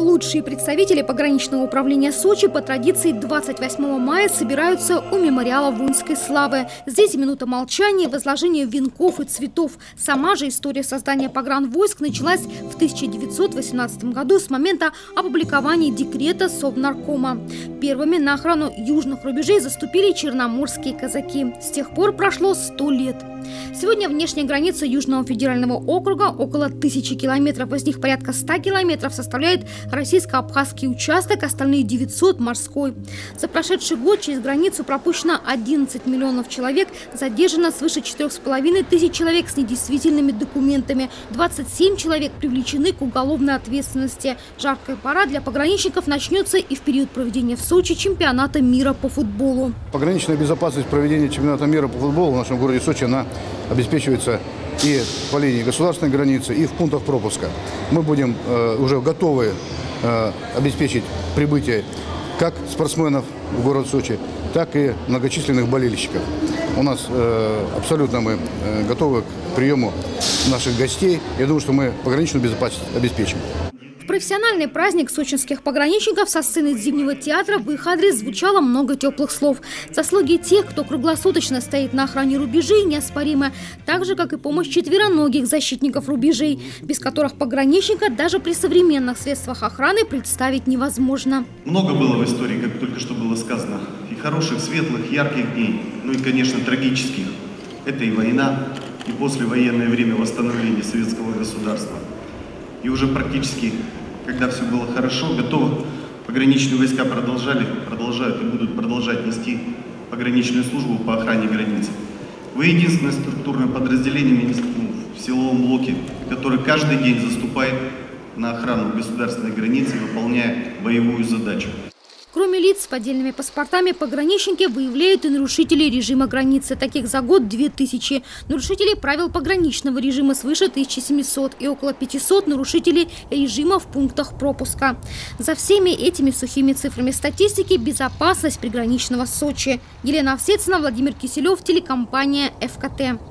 Лучшие представители пограничного управления Сочи по традиции 28 мая собираются у мемориала воинской славы. Здесь минута молчания, возложение венков и цветов. Сама же история создания погранвойск началась в 1918 году с момента опубликования декрета Совнаркома. Первыми на охрану южных рубежей заступили черноморские казаки. С тех пор прошло 100 лет. Сегодня внешняя граница Южного федерального округа около тысячи километров, из них порядка 100 километров составляет российско-абхазский участок, остальные 900 – морской. За прошедший год через границу пропущено 11 миллионов человек, задержано свыше 4,5 тысяч человек с недействительными документами, 27 человек привлечены к уголовной ответственности. Жаркая пора для пограничников начнется и в период проведения в Сочи чемпионата мира по футболу. Пограничная безопасность проведения чемпионата мира по футболу в нашем городе Сочи, она обеспечивается и по линии государственной границы, и в пунктах пропуска. Мы будем э, уже готовы э, обеспечить прибытие как спортсменов в город Сочи, так и многочисленных болельщиков. У нас э, абсолютно мы э, готовы к приему наших гостей. Я думаю, что мы пограничную безопасность обеспечим профессиональный праздник сочинских пограничников со сцены Зимнего театра в их адрес звучало много теплых слов. Заслуги тех, кто круглосуточно стоит на охране рубежей, неоспоримы, так же, как и помощь четвероногих защитников рубежей, без которых пограничника даже при современных средствах охраны представить невозможно. Много было в истории, как только что было сказано, и хороших, светлых, ярких дней, ну и, конечно, трагических. Это и война, и послевоенное время восстановления советского государства. И уже практически когда все было хорошо, готово, пограничные войска продолжали, продолжают и будут продолжать нести пограничную службу по охране границы. Вы единственное структурное подразделение ну, в силовом блоке, которое каждый день заступает на охрану государственной границы, выполняя боевую задачу. Кроме лиц с поддельными паспортами, пограничники выявляют и нарушителей режима границы. Таких за год 2000. Нарушителей правил пограничного режима свыше 1700 и около 500 нарушителей режима в пунктах пропуска. За всеми этими сухими цифрами статистики безопасность приграничного Сочи. Елена Овсецина, Владимир Киселев, телекомпания ФКТ.